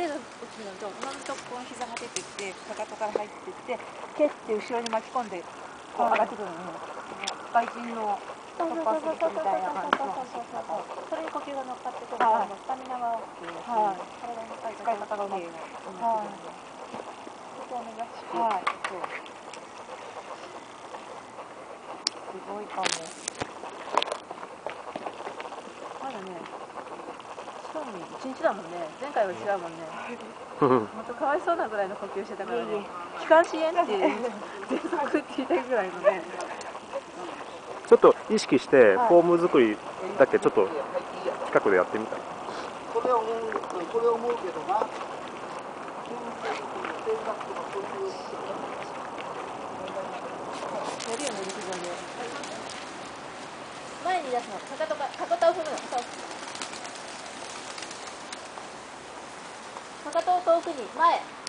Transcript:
れる時になるとおのとこの膝が出てきてかかとから入ってきて蹴って後ろに巻き込んでこう上がってくるのよ、外人の突破するみたいな感じのそれに呼吸が乗っかってくるかスタミナが OK だ、い、体の使い方がうまな、そこを目指して、はい、そう。すごいかも。一日だもんね。前回は違うもんね。本当かわいそうなぐらいの呼吸してたからね気管支炎って喘息って言いたいぐらいのね。ちょっと意識してフォーム作りだけちょっと近くでやってみた、は、れ思うそれ思うけどな。前に出すの。かかとかかかとを踏むの。そう。多東区に前